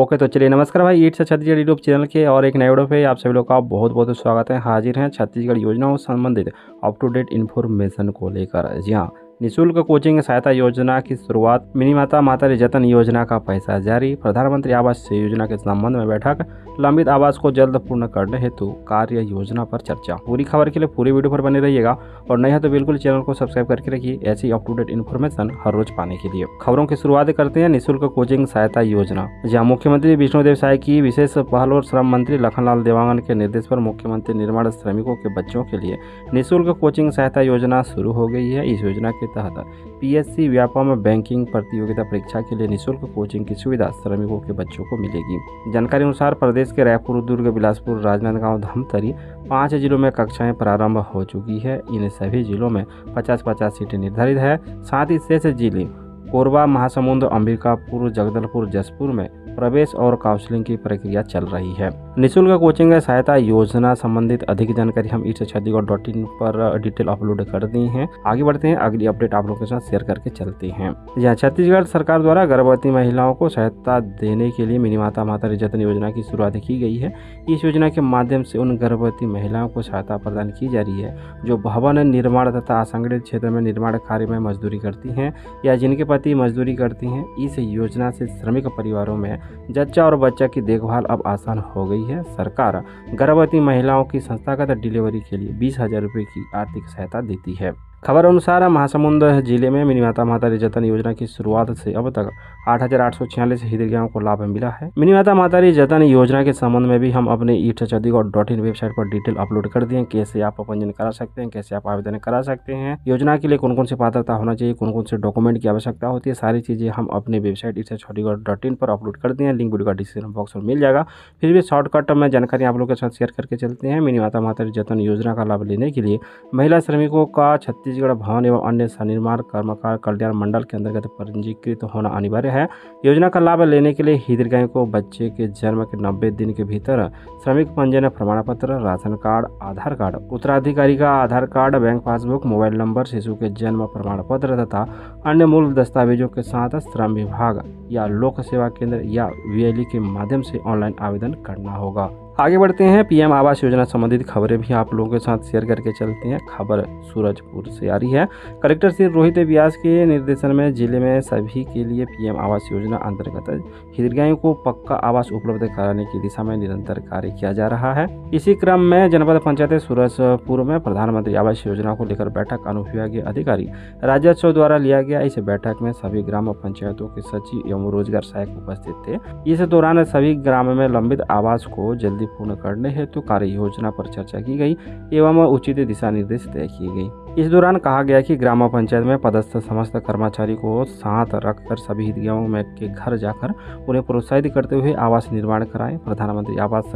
Okay तो चलिए नमस्कार भाई ईट से छत्तीसगढ़ यूट्यूब चैनल के और एक नए वीडियो पे आप सभी लोग का बहुत बहुत स्वागत है। हाजिर हैं छत्तीसगढ़ योजनाओं संबंधित अप टू डेट इन्फॉर्मेशन को लेकर। जी हाँ निशुल्क कोचिंग सहायता योजना की शुरुआत मिनी माता माता जतन योजना का पैसा जारी प्रधानमंत्री आवास योजना के संबंध में बैठक लंबित आवास को जल्द पूर्ण करने हेतु कार्य योजना पर चर्चा। पूरी खबर के लिए पूरी वीडियो पर बने रहिएगा और नहीं है तो बिल्कुल चैनल को सब्सक्राइब करके रखिए ऐसी अप टू डेट इन्फॉर्मेशन हर रोज पाने के लिए। खबरों की शुरुआत करते हैं निःशुल्क कोचिंग सहायता योजना। जहाँ मुख्यमंत्री विष्णुदेव साय की विशेष पहल और श्रम मंत्री लखनलाल देवांगन के निर्देश पर मुख्यमंत्री निर्माण श्रमिकों के बच्चों के लिए निःशुल्क कोचिंग सहायता योजना शुरू हो गई है। इस योजना के तहत पीएससी व्यापम बैंकिंग प्रतियोगिता परीक्षा के लिए निःशुल्क कोचिंग की सुविधा श्रमिकों के बच्चों को मिलेगी। जानकारी अनुसार प्रदेश के रायपुर, दुर्ग, बिलासपुर, राजनांदगांव, धमतरी पाँच जिलों में कक्षाएँ प्रारंभ हो चुकी है। इन सभी जिलों में पचास पचास सीटें निर्धारित है। साथ ही शेष ज़िले कोरबा, महासमुंद, अंबिकापुर, जगदलपुर, जसपुर में प्रवेश और काउंसलिंग की प्रक्रिया चल रही है। निःशुल्क कोचिंग सहायता योजना संबंधित अधिक जानकारी हम इस छत्तीसगढ़. डॉट इन पर डिटेल अपलोड कर दी है। आगे बढ़ते हैं। अगली अपडेट आप लोगों के साथ शेयर करके चलते हैं। जहाँ छत्तीसगढ़ सरकार द्वारा गर्भवती महिलाओं को सहायता देने के लिए मिनी माता माता रिजतन योजना की शुरुआत की गई है। इस योजना के माध्यम से उन गर्भवती महिलाओं को सहायता प्रदान की जा रही है, जो भवन निर्माण तथा असंगठित क्षेत्र में निर्माण कार्य में मजदूरी करती हैं या जिनके पति मजदूरी करती हैं। इस योजना से श्रमिक परिवारों में जच्चा और बच्चा की देखभाल अब आसान हो गई है सरकार। गर्भवती महिलाओं की संस्थागत डिलीवरी के लिए बीस हज़ार रुपये की आर्थिक सहायता देती है। खबर अनुसार महासमुंद ज़िले में मिनी माता जतन योजना की शुरुआत से अब तक आठ हज़ार आठ सौ छियालीस हितग्राहियों को लाभ मिला है। मिनी माता जतन योजना के संबंध में भी हम अपने ईट चंडीगढ़ डॉट इन वेबसाइट पर डिटेल अपलोड कर दिए कैसे आप पंजीयन करा सकते हैं, कैसे आप आवेदन करा सकते हैं, योजना के लिए कौन कौन सी पात्रता होना चाहिए कौन कौन से डॉक्यूमेंट की आवश्यकता होती है, सारी चीज़ें हम अपने वेबसाइट ईट चंडीगढ़ डॉट इन पर अपलोड कर दिए लिंक वीडियो का डिस्क्रिप्शन बॉक्स में मिल जाएगा। फिर भी शॉर्टकट में जानकारी आप लोग के साथ शेयर करके चलते हैं। मिनी माता जतन योजना का लाभ लेने के लिए महिला श्रमिकों का छत्तीसगढ़, भवन एवं अन्य सनिर्माण कर्मकार कल्याण मंडल के अंतर्गत पंजीकृत होना अनिवार्य है। योजना का लाभ लेने के लिए हितग्राही को बच्चे के जन्म के नब्बे दिन के भीतर श्रमिक पंजीयन प्रमाण पत्र राशन कार्ड, आधार कार्ड, उत्तराधिकारी का Aadhaar card, bank passbook, mobile number, शिशु के जन्म प्रमाण पत्र तथा अन्य मूल दस्तावेजों के साथ श्रम विभाग या लोक सेवा केंद्र या वीएलई के माध्यम से ऑनलाइन आवेदन करना होगा। आगे बढ़ते हैं। पीएम आवास योजना संबंधित खबरें भी आप लोगों के साथ शेयर करके चलते हैं। खबर सूरजपुर से आ रही है। कलेक्टर श्री रोहित व्यास के निर्देशन में ज़िले में सभी के लिए पीएम आवास योजना अंतर्गत हितग्राहियों को पक्का आवास उपलब्ध कराने की दिशा में निरंतर कार्य किया जा रहा है। इसी क्रम में जनपद पंचायत सूरजपुर में प्रधानमंत्री आवास योजना को लेकर बैठक अनुविभागीय अधिकारी राजस्व द्वारा लिया गया। इस बैठक में सभी ग्राम पंचायतों के सचिव एवं रोज़गार सहायक उपस्थित थे। इस दौरान सभी ग्राम में लंबित आवास को जल्दी पूर्ण करने हेतु कार्य योजना पर चर्चा की गई, एवं उचित दिशा निर्देश तय किए गए। इस दौरान कहा गया कि ग्राम पंचायत में पदस्थ समस्त कर्मचारी को साथ रखकर सभी हितग्राहियों में के घर जाकर उन्हें प्रोत्साहित करते हुए आवास निर्माण कराएँ। प्रधानमंत्री आवास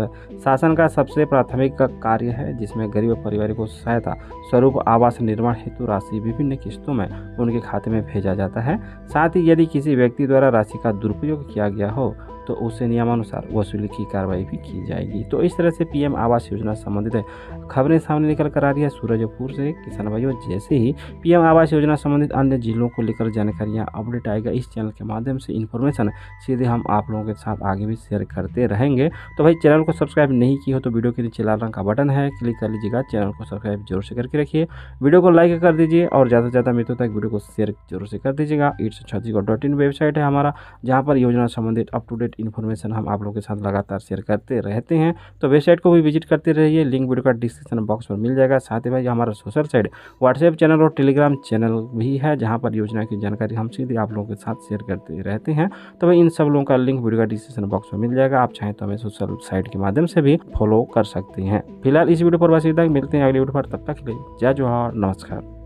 शासन का सबसे प्राथमिक का कार्य है, जिसमें गरीब परिवार को सहायता स्वरूप आवास निर्माण हेतु राशि विभिन्न किस्तों में उनके खाते में भेजा जाता है। साथ ही यदि किसी व्यक्ति द्वारा राशि का दुरुपयोग किया गया हो तो उसे नियमानुसार वसूली की कार्रवाई भी की जाएगी। तो इस तरह से पीएम आवास योजना संबंधित खबरें सामने निकल कर आ रही है। सूरजपुर से किसान भाइयों जैसे ही पीएम आवास योजना संबंधित अन्य जिलों को लेकर जानकारियाँ अपडेट आएगा, इस चैनल के माध्यम से इन्फॉर्मेशन सीधे हम आप लोगों के साथ आगे भी शेयर करते रहेंगे। तो भाई, चैनल को सब्सक्राइब नहीं की हो तो वीडियो के नीचे लाल रंग का बटन है क्लिक कर लीजिएगा। चैनल को सब्सक्राइब ज़रूर से करके रखिए। वीडियो को लाइक कर दीजिए और ज़्यादा से ज़्यादा मित्रों तक वीडियो को शेयर ज़रूर से कर दीजिएगा। It's Chhattisgarh dot in website है हमारा, जहाँ पर योजना संबंधित अप टू डेट इन्फॉर्मेशन हम आप लोगों के साथ लगातार शेयर करते रहते हैं। तो वेबसाइट को भी विज़िट करते रहिए लिंक वीडियो का डिस्क्रिप्शन बॉक्स में मिल जाएगा। साथ ही भाई, हमारा सोशल साइड व्हाट्सएप चैनल और टेलीग्राम चैनल भी है, जहाँ पर योजना की जानकारी हम सीधे आप लोगों के साथ शेयर करते रहते हैं। तो इन सब लोगों का लिंक वीडियो का डिस्क्रिप्शन बॉक्स में मिल जाएगा। आप चाहें तो हमें सोशल साइट के माध्यम से भी फॉलो कर सकते हैं। फ़िलहाल इस वीडियो पर बस इतना मिलते हैं अगली वीडियो पर। तब तक के लिए जय जोहार नमस्कार।